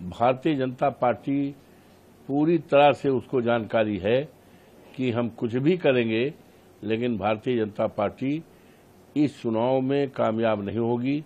Bharatiya Janata party पूरी तरह से उसको जानकारी है कि हम कुछ भी करेंगे, लेकिन भारतीय जनता पार्टी इस चुनाव में कामयाब नहीं होगी।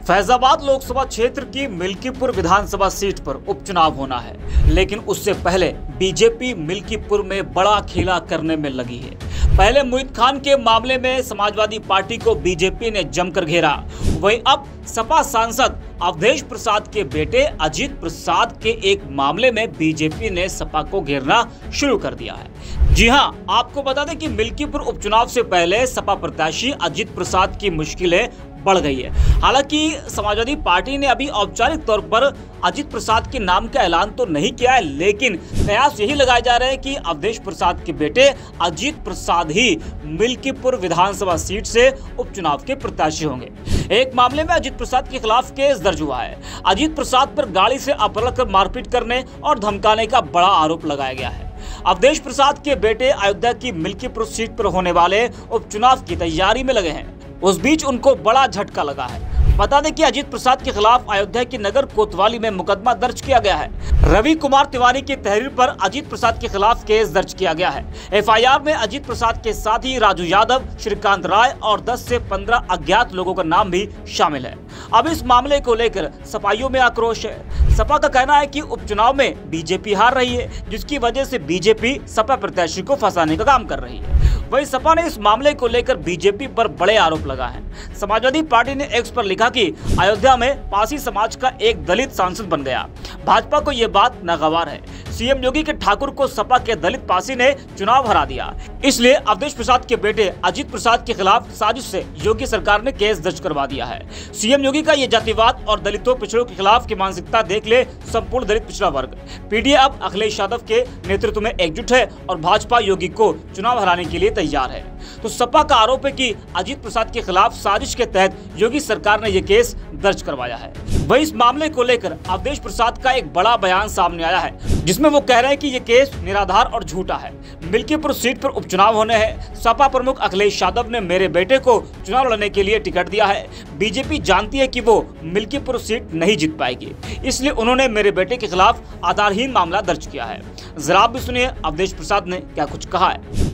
फैजाबाद लोकसभा क्षेत्र की मिल्कीपुर विधानसभा सीट पर उपचुनाव होना है, लेकिन उससे पहले बीजेपी मिल्कीपुर में बड़ा खेला करने में लगी है। पहले मुहित खान के मामले में समाजवादी पार्टी को बीजेपी ने जमकर घेरा। वहीं अब सपा सांसद अवधेश प्रसाद के बेटे अजीत प्रसाद के एक मामले में बीजेपी ने सपा को घेरना शुरू कर दिया है। जी हाँ, आपको बता दें कि मिल्कीपुर उपचुनाव से पहले सपा प्रत्याशी अजीत प्रसाद की मुश्किलें बढ़ गई है। हालाँकि समाजवादी पार्टी ने अभी औपचारिक तौर पर अजीत प्रसाद के नाम का ऐलान तो नहीं किया है, लेकिन कयास यही लगाए जा रहे हैं कि अवधेश प्रसाद के बेटे अजीत प्रसाद ही मिल्कीपुर विधानसभा सीट से उपचुनाव के प्रत्याशी होंगे। एक मामले में अजीत प्रसाद के खिलाफ केस दर्ज हुआ है। अजीत प्रसाद पर गाड़ी से अपहरण कर मारपीट करने और धमकाने का बड़ा आरोप लगाया गया है। अवधेश प्रसाद के बेटे अयोध्या की मिल्कीपुर सीट पर होने वाले उपचुनाव की तैयारी में लगे हैं। उस बीच उनको बड़ा झटका लगा है। बता दें कि अजीत प्रसाद के खिलाफ अयोध्या की नगर कोतवाली में मुकदमा दर्ज किया गया है। रवि कुमार तिवारी की तहरीर पर अजीत प्रसाद के खिलाफ केस दर्ज किया गया है। एफआईआर में अजीत प्रसाद के साथ ही राजू यादव, श्रीकांत राय और 10 से 15 अज्ञात लोगों का नाम भी शामिल है। अब इस मामले को लेकर सपाइयों में आक्रोश है। सपा का कहना है कि उपचुनाव में बीजेपी हार रही है, जिसकी वजह से बीजेपी सपा प्रत्याशी को फंसाने का काम कर रही है। वहीं सपा ने इस मामले को लेकर बीजेपी पर बड़े आरोप लगा है। समाजवादी पार्टी ने एक्स पर लिखा कि अयोध्या में पासी समाज का एक दलित सांसद बन गया। भाजपा को ये बात नागवार है। सीएम योगी के ठाकुर को सपा के दलित पासी ने चुनाव हरा दिया। इसलिए अवधेश प्रसाद के बेटे अजीत प्रसाद के खिलाफ साजिश से योगी सरकार ने केस दर्ज करवा दिया है। सीएम योगी का ये जातिवाद और दलितों पिछड़ों के खिलाफ की मानसिकता देख ले संपूर्ण दलित पिछड़ा वर्ग। पीडीए अब अखिलेश यादव के नेतृत्व में एकजुट है और भाजपा योगी को चुनाव हराने के लिए तैयार है। तो सपा का आरोप है कि अजीत प्रसाद के खिलाफ साजिश के तहत योगी सरकार ने ये केस दर्ज करवाया है। वही इस मामले को लेकर अवधेश प्रसाद का एक बड़ा बयान सामने आया है, जिसमें वो कह रहे हैं कि ये केस निराधार और झूठा है। मिल्कीपुर सीट पर उपचुनाव होने हैं। सपा प्रमुख अखिलेश यादव ने मेरे बेटे को चुनाव लड़ने के लिए टिकट दिया है। बीजेपी जानती है कि वो मिल्कीपुर सीट नहीं जीत पाएगी, इसलिए उन्होंने मेरे बेटे के खिलाफ आधारहीन मामला दर्ज किया है। जरा आप भी सुनिए अवधेश प्रसाद ने क्या कुछ कहा है।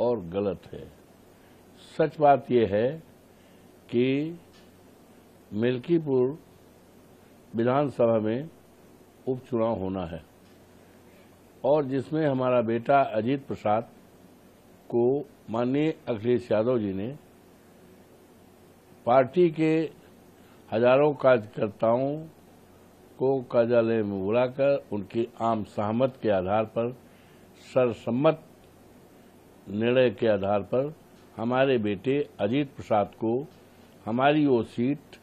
और गलत है। सच बात यह है कि मिल्कीपुर विधानसभा में उपचुनाव होना है और जिसमें हमारा बेटा अजीत प्रसाद को माननीय अखिलेश यादव जी ने पार्टी के हज़ारों कार्यकर्ताओं को कार्यालय में बुलाकर उनकी आम सहमत के आधार पर सरसम्मत निर्णय के आधार पर हमारे बेटे अजीत प्रसाद को हमारी वो सीट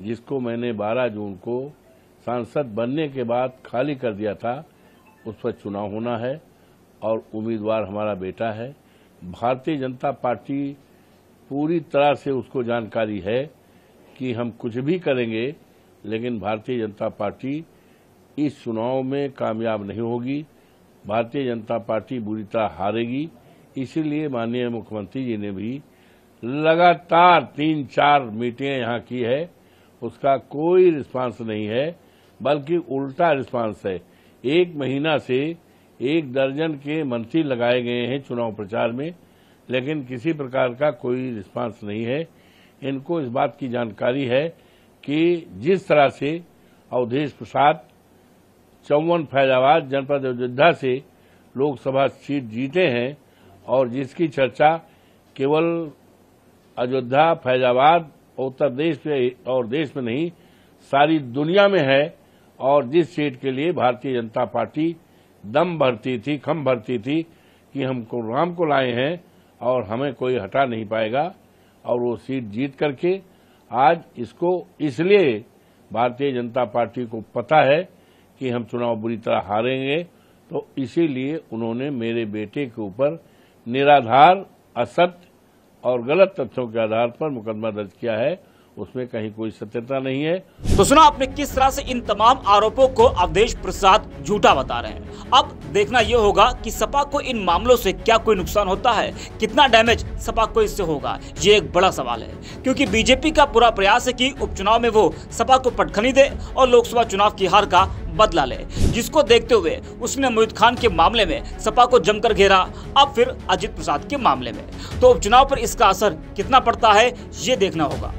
जिसको मैंने 12 जून को सांसद बनने के बाद खाली कर दिया था, उस पर चुनाव होना है और उम्मीदवार हमारा बेटा है। भारतीय जनता पार्टी पूरी तरह से उसको जानकारी है कि हम कुछ भी करेंगे, लेकिन भारतीय जनता पार्टी इस चुनाव में कामयाब नहीं होगी। भारतीय जनता पार्टी बुरी तरह हारेगी। इसीलिए माननीय मुख्यमंत्री जी ने भी लगातार तीन चार मीटिंगें यहाँ की है। उसका कोई रिस्पांस नहीं है, बल्कि उल्टा रिस्पांस है। एक महीना से एक दर्जन के मंत्री लगाए गए हैं चुनाव प्रचार में, लेकिन किसी प्रकार का कोई रिस्पांस नहीं है। इनको इस बात की जानकारी है कि जिस तरह से अवधेश प्रसाद, चौवन फैजाबाद जनपद अयोध्या से लोकसभा सीट जीते हैं, और जिसकी चर्चा केवल अयोध्या, फैजाबाद उत्तर प्रदेश में और देश में नहीं, सारी दुनिया में है और जिस सीट के लिए भारतीय जनता पार्टी दम भरती थी, खम भरती थी कि हमको राम को लाए हैं और हमें कोई हटा नहीं पाएगा और वो सीट जीत करके आज इसको इसलिए भारतीय जनता पार्टी को पता है कि हम चुनाव बुरी तरह हारेंगे तो इसीलिए उन्होंने मेरे बेटे के ऊपर निराधार असत्य और गलत तथ्यों के आधार पर मुकदमा दर्ज किया है। उसमें कहीं कोई सत्यता नहीं है। तो सुना आपने किस तरह से इन तमाम आरोपों को अवधेश प्रसाद झूठा बता रहे हैं। अब देखना यह होगा कि सपा को इन मामलों से क्या कोई नुकसान होता है, कितना डैमेज सपा को इससे होगा, ये एक बड़ा सवाल है। क्योंकि बीजेपी का पूरा प्रयास है कि उपचुनाव में वो सपा को पटखनी दे और लोकसभा चुनाव की हार का बदला ले, जिसको देखते हुए उसने मोहित खान के मामले में सपा को जमकर घेरा, अब फिर अजित प्रसाद के मामले में। तो उपचुनाव पर इसका असर कितना पड़ता है, ये देखना होगा।